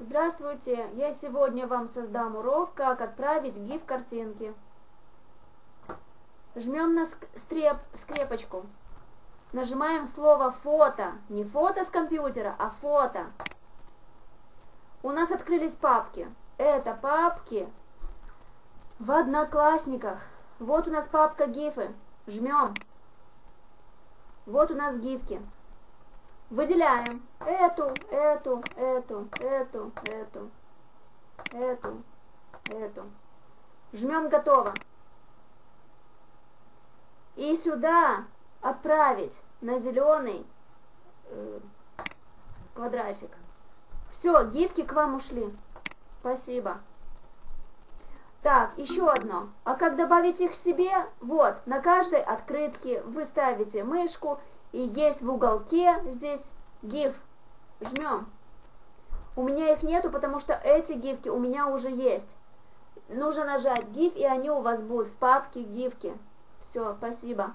Здравствуйте, я сегодня вам создам урок, как отправить GIF картинки. Жмем на стреп, скрепочку. Нажимаем слово фото. Не фото с компьютера, а фото. У нас открылись папки. Это папки в Одноклассниках. Вот у нас папка гифы. Жмем. Вот у нас гифки. Выделяем эту, эту, эту, эту, эту, эту, эту. Жмем готово. И сюда отправить на зеленый э, квадратик. Все, гифки к вам ушли. Спасибо. Так, еще одно. А как добавить их себе? Вот, на каждой открытке вы ставите мышку, и есть в уголке здесь GIF. Жмем. У меня их нету, потому что эти гифки у меня уже есть. Нужно нажать GIF, и они у вас будут в папке гифки. Все, спасибо.